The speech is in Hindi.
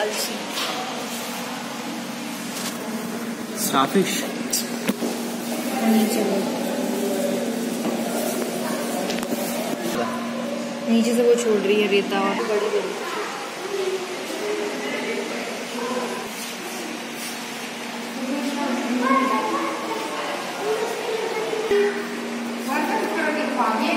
आलसी साफिश। नीचे नीचे से वो छोड़ रही है रेता। और बड़ी बड़ी Banyak 旁边